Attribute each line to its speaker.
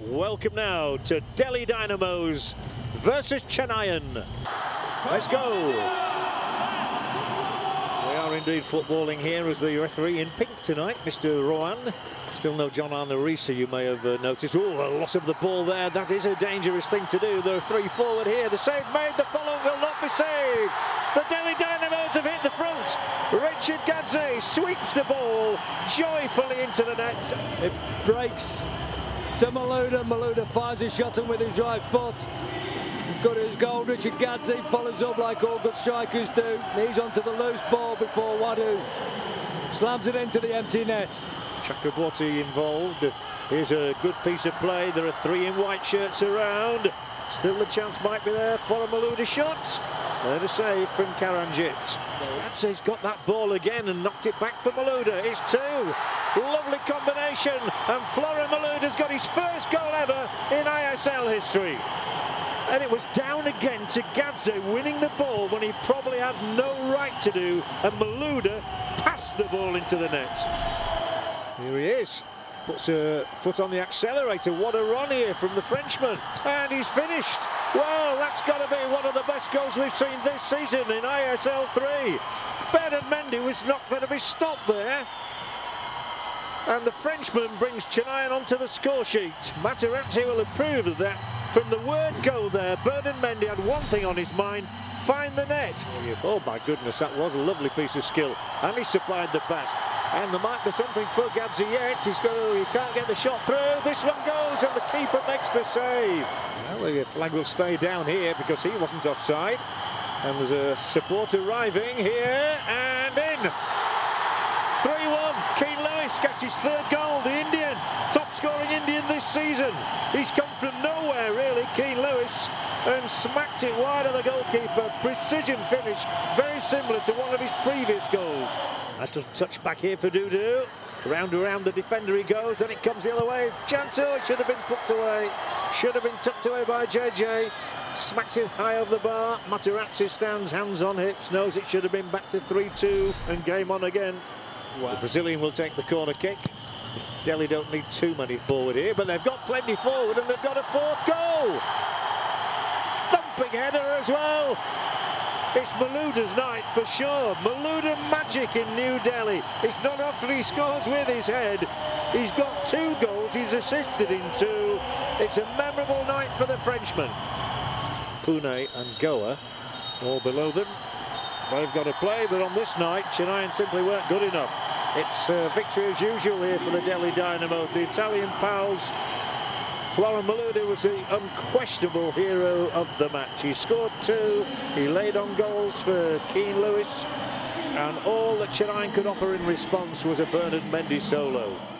Speaker 1: Welcome now to Delhi Dynamos versus Chennaiyin. Let's go. We are indeed footballing here as the referee in pink tonight, Mr. Rohan. Still no John Arne Riise, you may have uh, noticed. Oh, a loss of the ball there. That is a dangerous thing to do. There are three forward here. The save made. The follow will not be saved. The Delhi Dynamos have hit the front. Richard Gadze sweeps the ball joyfully into the net.
Speaker 2: It breaks to Malouda. Malouda fires his shot in with his right foot. Good as gold. Richard Gadze follows up like all good strikers do. He's onto the loose ball before Wadu slams it into the empty net.
Speaker 1: Chakraborty involved. Here's a good piece of play. There are three in white shirts around. Still the chance might be there for a Malouda shot. And a save from Karanjit. Gadze's got that ball again and knocked it back for Malouda. It's two. Lovely combination. And Florent Malouda's got his first goal ever in ISL history. And it was down again to Gadze winning the ball when he probably had no right to do. And Malouda passed the ball into the net. Here he is. Puts a foot on the accelerator. What a run here from the Frenchman. And he's finished. Well, that's got to be one of the best goals we've seen this season in ISL 3. Bernard Mendy was not going to be stopped there. And the Frenchman brings Chennaiyin onto the score sheet. Materazzi will approve of that. From the word go there, Bernard Mendy had one thing on his mind, find the net. Oh, oh my goodness, that was a lovely piece of skill. And he supplied the pass. And there might be something for Gadze yet. He's go, he can't get the shot through. This one goes and the keeper makes the save. Well, the flag will stay down here because he wasn't offside. And there's a support arriving here and in. 3-1, Keane Lewis gets his third goal, the Indian, top scoring Indian this season. He's come from nowhere Keane Lewis, and smacked it wide of the goalkeeper. Precision finish, very similar to one of his previous goals. Nice little touch back here for Dudu. Round around the defender he goes, then it comes the other way. Chanto should have been tucked away. Should have been tucked away by JJ. Smacks it high over the bar. Materazzi stands, hands on hips, knows it should have been back to 3-2 and game on again. Wow. The Brazilian will take the corner kick. Delhi don't need too many forward here, but they've got plenty forward and they've got a fourth goal. Thumping header as well. It's Malouda's night for sure. Maluda magic in New Delhi. It's not often he scores with his head. He's got two goals. He's assisted in two. It's a memorable night for the Frenchman. Pune and Goa all below them. They've got to play, but on this night, Chennaiyin simply weren't good enough. It's uh, victory as usual here for the Delhi Dynamo. The Italian pals Florent Malouda was the unquestionable hero of the match. He scored two, he laid on goals for Keane Lewis, and all that Chennaiyin could offer in response was a Bernard Mendy solo.